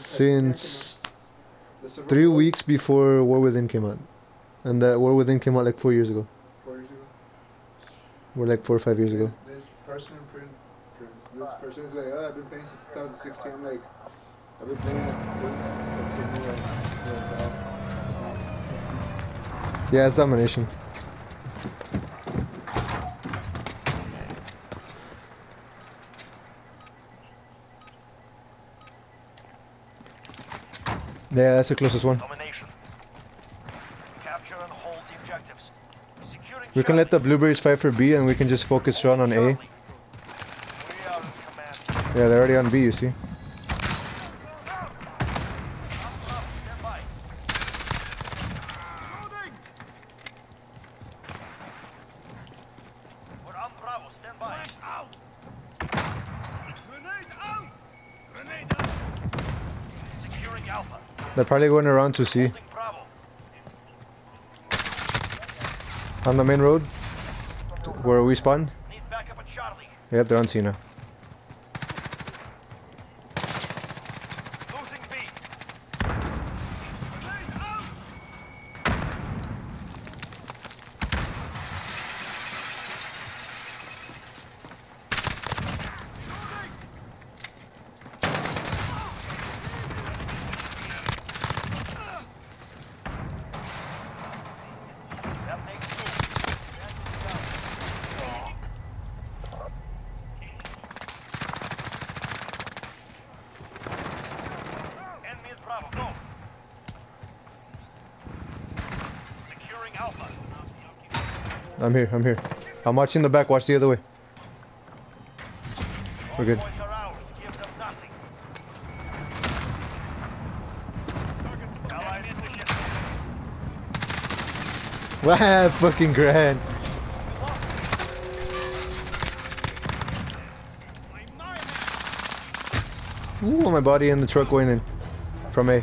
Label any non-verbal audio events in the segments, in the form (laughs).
since three weeks before War Within came out, and that War Within came out like four years ago. Four years ago. Or like four or five years ago. This person in print, this person is like, oh, I've been playing since 2016. I'm like, I've been playing since 2016. Like, yeah, Yeah, it's domination. Yeah, that's the closest one. Capture and hold the objectives. Securing We can let the blueberries fight for B and we can just focus Sean on A. Charlie. We are in command. Yeah, they're already on B, you see. Stand by. We're on Bravo. Stand by. out. Grenade out. Grenade out. Securing Alpha. They're probably going around to see. On the main road where we spawn. Yep, they're on C. Losing B. That makes two. Enemy at Bravo, go. Securing Alpha. I'm here, I'm here. I'm watching the back, watch the other way. We're good. Wow, (laughs) fucking grand. Ooh, my body in the truck going in. From A.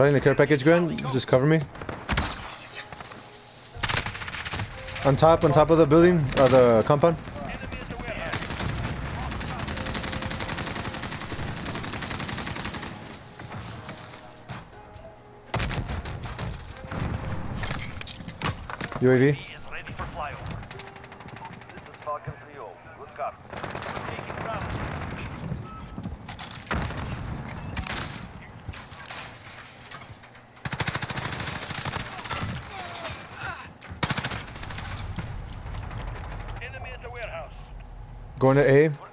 Calling the care package, Grand. Just cover me. On top, on top of the building, or the compound. UAV. He is ready for flyover. This is Falcon 3-0. Good copy. Taking Bravo. Enemy at the warehouse. Going to A.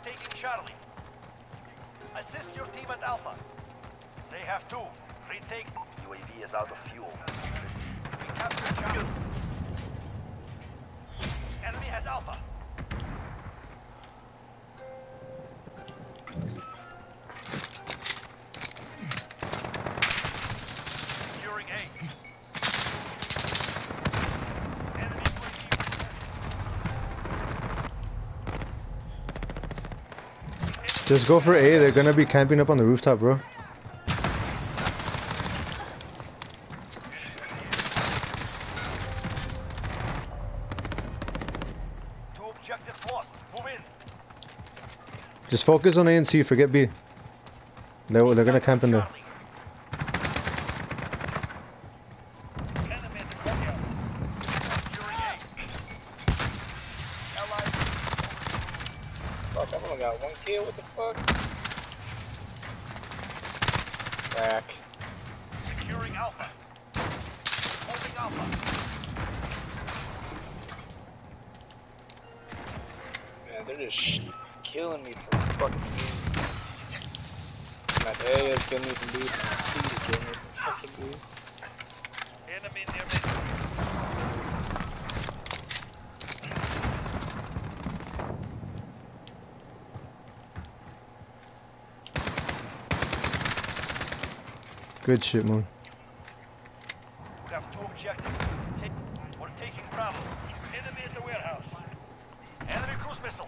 Just go for A. They're gonna be camping up on the rooftop, bro. Two objectives lost. Move in. Just focus on A and C. Forget B. They're, they're gonna camp in there. only got one kill, what the fuck? Back. Securing Alpha. Holding Alpha. Man, they're just killing me for fucking. My day is killing me from dude. My is killing me from fucking dude. Enemy near me. Good shit, man. We're taking Bravo. Enemy at the warehouse. Enemy cruise missile.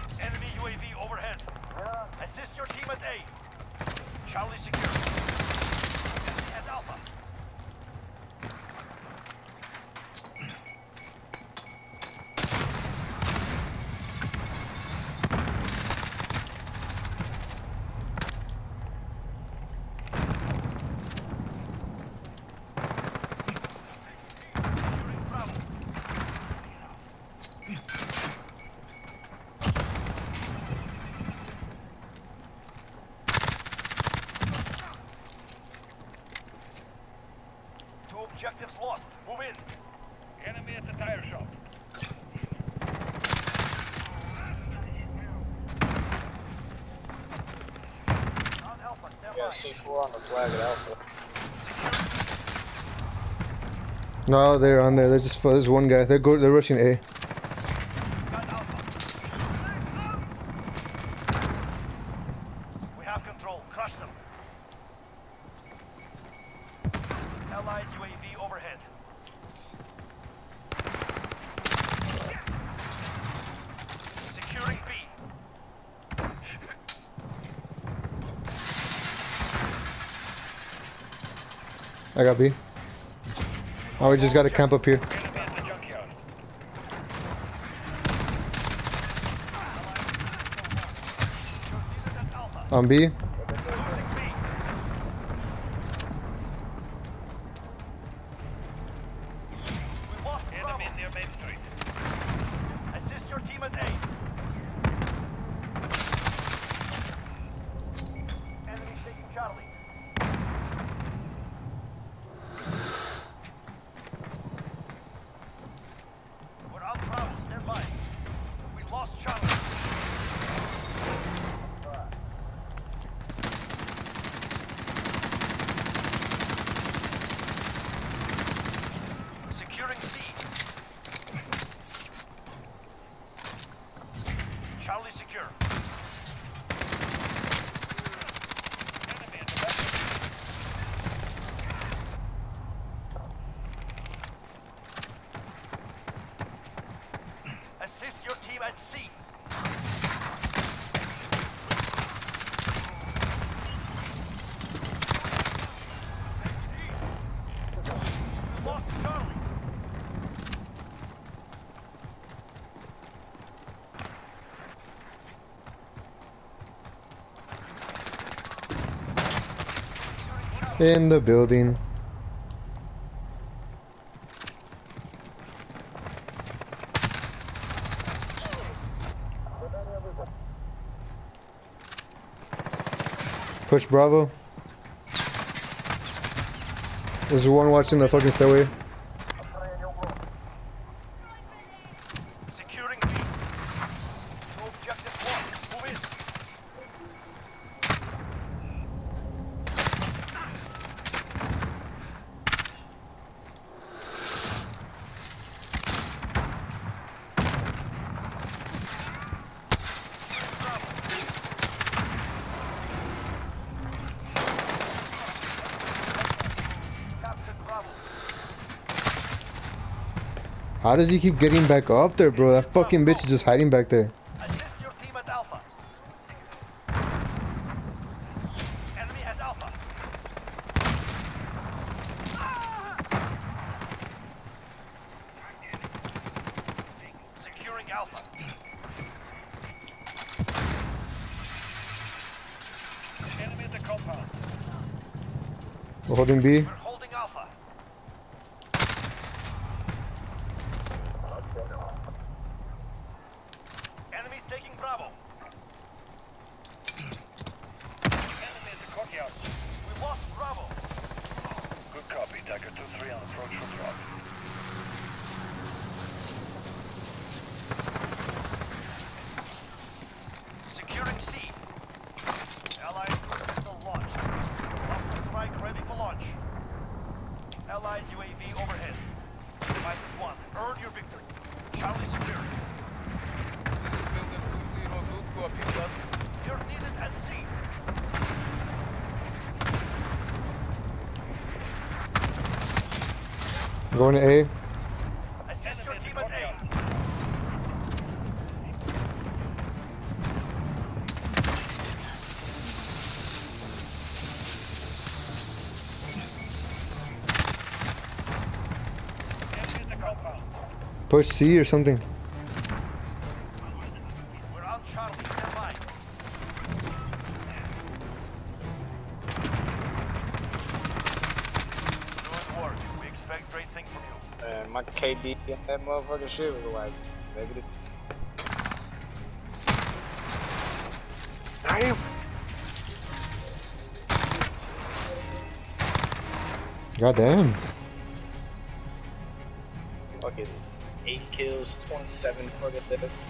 C4 on the flag at Alpha. No, they're on there. They're just there's one guy. They're go they're rushing A. I got B. Oh, we just gotta camp up here. On B. in the building. Push Bravo. There's one watching the fucking stairway. How does he keep getting back up there, bro? That fucking bitch is just hiding back there. Assist your team at Alpha. Enemy has Alpha. Securing Alpha. Enemy at the compound. We're holding B. We're holding Alpha. Enemies taking Bravo. Enemy at the courtyard. We lost Bravo. Good copy. Tiger 2-3 on approach for drop. Going to A. Assist your team at A. Push C or something. KD in that motherfucking shit was like negative. Damn. God damn. Fucking eight kills, 27 for the deaths.